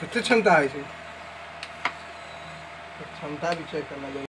कितनी क्षमता है इसे क्षमता भी चेक करना चाहिए